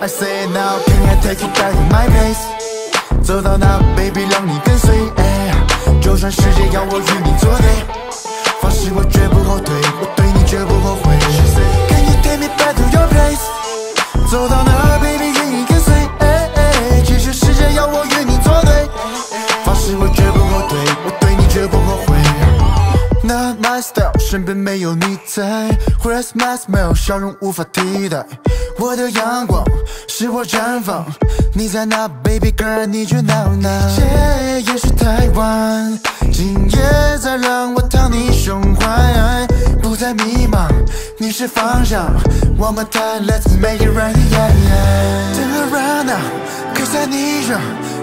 I say now, can I take you back to my place？走到哪，baby 让你跟随。就算世界要我与你作对，发誓我绝不后退，我对你绝不后悔。Can you take me back to your place？走到哪身边没有你在，Where's my smile 笑容无法替代。我的阳光是我绽放，你在哪，baby girl 你就闹闹。夜也许太晚，今夜再让我躺你胸怀，不再迷茫，你是方向。One more time，let's make it right，yeah yeah。Turn around now，cause I need you，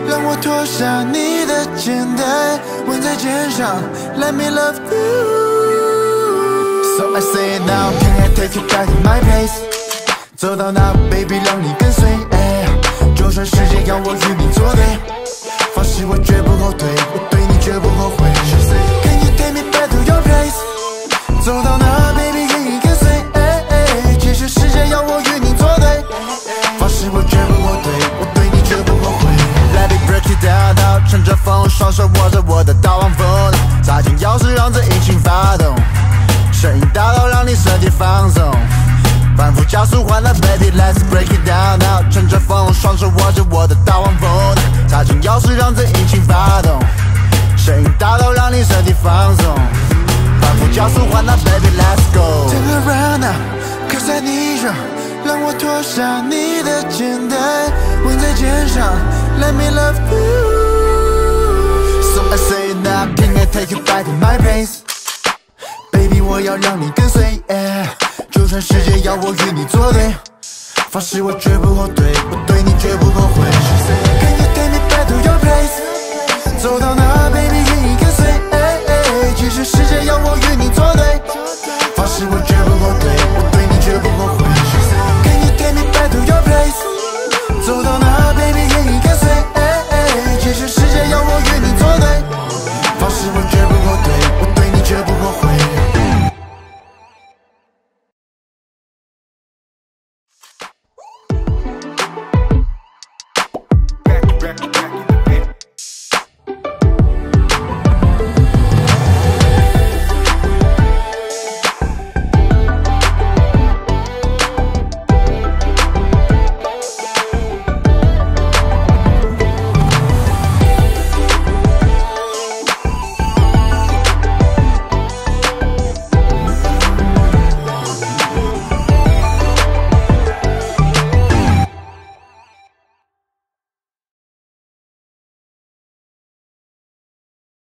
让我脱下你的肩带，吻在肩上，Let me love you。So I say it now，can I take you back to my place？走到哪，baby 让你跟随。就算世界要我与你作对，发誓我绝不后退，我对你绝不后悔。Can you take me back to your place？走到哪，baby 愿意跟随。即使世界要我与你作对，发誓我绝不后退，我对你绝不后悔。Let me break it down now，乘着风，双手握着我的大黄蜂，反复加速换了 baby，let's break it down now。乘着风，双手握着我的大黄蜂，插进钥匙让这引擎发动，声音大到让你身体放松。反复加速换了 baby，let's go。Turn around now，cause I need you，让我脱下你的肩带，吻在肩上，Let me love you。So I say now，can I take you back to my place？Baby，我要让你跟随。就算世界要我与你作对，发誓我绝不后退，我对你绝不后悔。Can you take me back to your place？走到哪，baby 愿意跟随。即使世界要我与你作对，发誓我绝